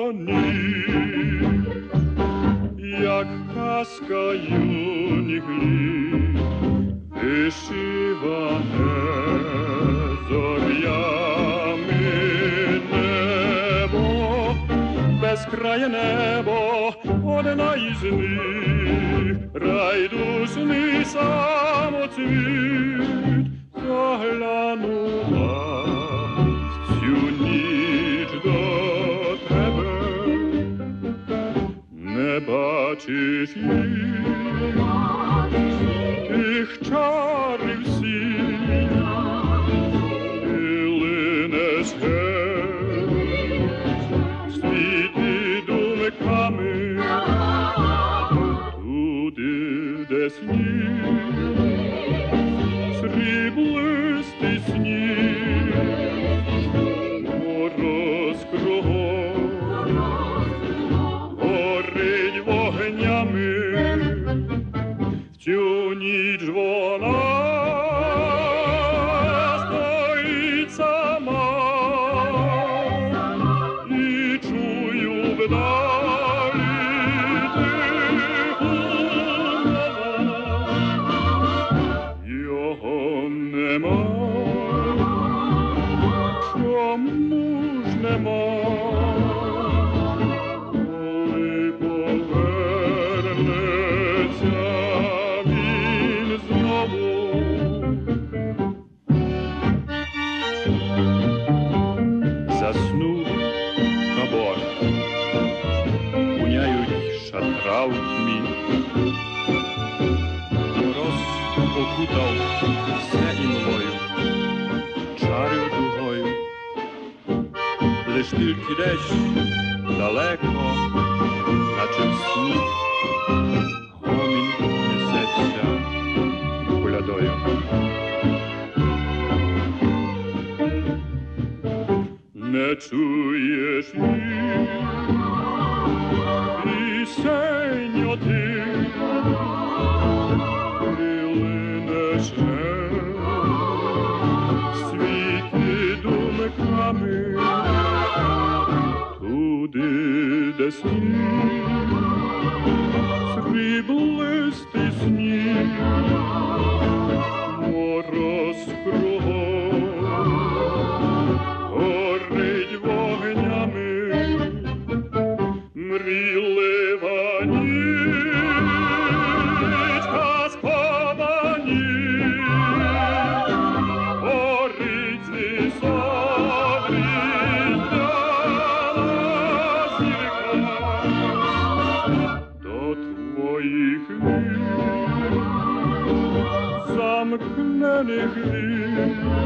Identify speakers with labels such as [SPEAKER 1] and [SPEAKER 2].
[SPEAKER 1] вони, як казка юніглі, вишиване зорями небо, безкрає небо, одна із них, райдушний самоцвіт. Бачиш їх, тих чарів всіх, і линеш геть, світи думками, туди, де сніг, сріблистий сніг, мороз кругом, в цю ніч вона стоїть сама, і чую вдалі тиху. Його нема, чому ж нема, тьмі. Мороз окутав все імлою, чарив дугою, лиш тільки десь далеко, наче в сні, гомін несеться колядою. Не чуєш їх пісень Хвилинеш світи думками, туди, де сніг, сріблистий сніг, мороз кругом, горить вогнями, мрійлива ніч, alegría.